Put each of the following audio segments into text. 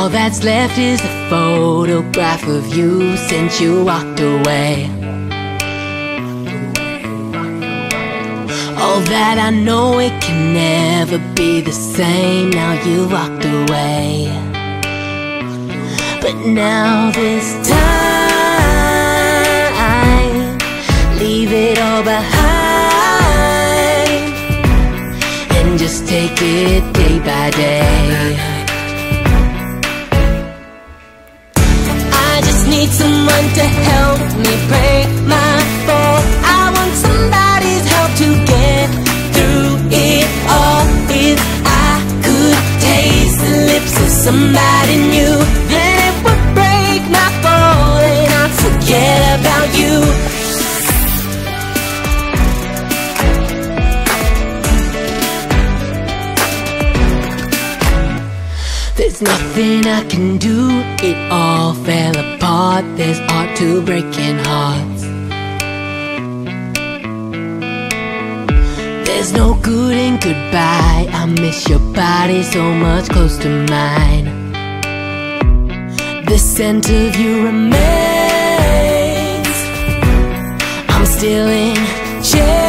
All that's left is a photograph of you since you walked away. All that I know, it can never be the same. Now you walked away. But now this time, leave it all behind and just take it day by day. Need someone to help me break my fall. I want somebody's help to get through it all. If I could taste the lips of somebody new, There's nothing I can do, it all fell apart. There's art to breaking hearts. There's no good in goodbye. I miss your body so much close to mine. The scent of you remains. I'm still in chains,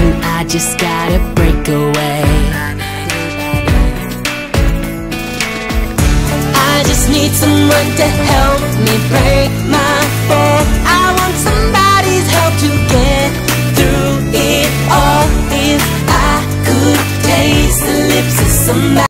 and I just gotta break away. Need someone to help me break